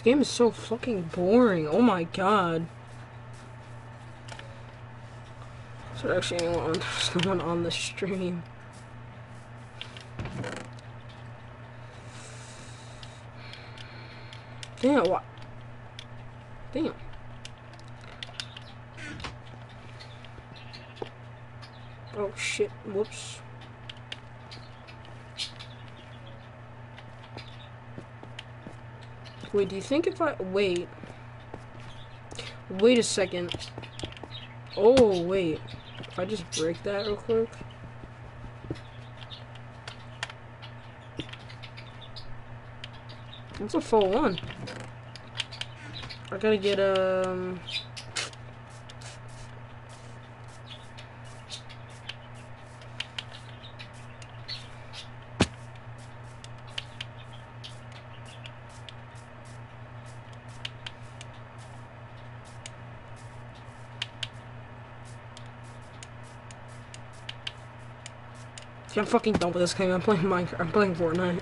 This game is so fucking boring. Oh my god. Is there actually anyone, there's no one on the stream? Damn, what? Damn. Oh shit, whoops. Wait, do you think if I wait? Wait a second. Oh wait, if I just break that real quick. That's a full one. I gotta get um. I'm fucking done with this game. I'm playing Minecraft. I'm playing Fortnite.